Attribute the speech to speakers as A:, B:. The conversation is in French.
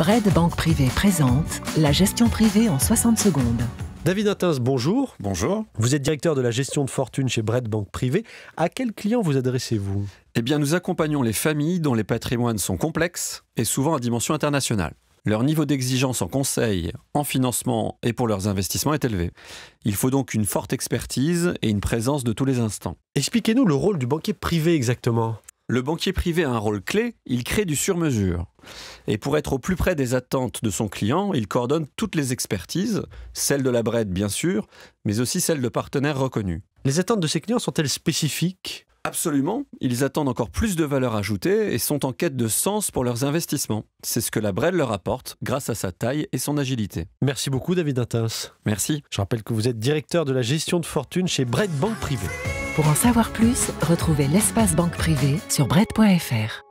A: Bred Banque Privée présente la gestion privée en 60 secondes.
B: David Intins, bonjour.
C: Bonjour.
B: Vous êtes directeur de la gestion de fortune chez Bred Banque Privée. À quels clients vous adressez-vous?
C: Eh bien, nous accompagnons les familles dont les patrimoines sont complexes et souvent à dimension internationale. Leur niveau d'exigence en conseil, en financement et pour leurs investissements est élevé. Il faut donc une forte expertise et une présence de tous les instants.
B: Expliquez-nous le rôle du banquier privé exactement.
C: Le banquier privé a un rôle clé, il crée du sur-mesure. Et pour être au plus près des attentes de son client, il coordonne toutes les expertises, celles de la BRED bien sûr, mais aussi celles de partenaires reconnus.
B: Les attentes de ces clients sont-elles spécifiques?
C: Absolument, ils attendent encore plus de valeur ajoutée et sont en quête de sens pour leurs investissements. C'est ce que la BRED leur apporte grâce à sa taille et son agilité.
B: Merci beaucoup David Intins.
C: Merci.
B: Je rappelle que vous êtes directeur de la gestion de fortune chez Bred Banque Privée.
A: Pour en savoir plus, retrouvez l'espace banque privée sur Bred.fr.